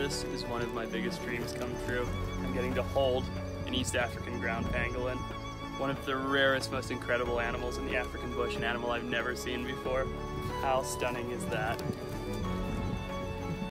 This is one of my biggest dreams come true. I'm getting to hold an East African ground pangolin. One of the rarest, most incredible animals in the African bush, an animal I've never seen before. How stunning is that?